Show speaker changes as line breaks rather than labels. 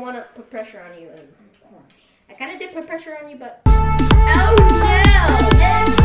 I
want to put pressure on you. And I kind of did put pressure on you, but. Oh no!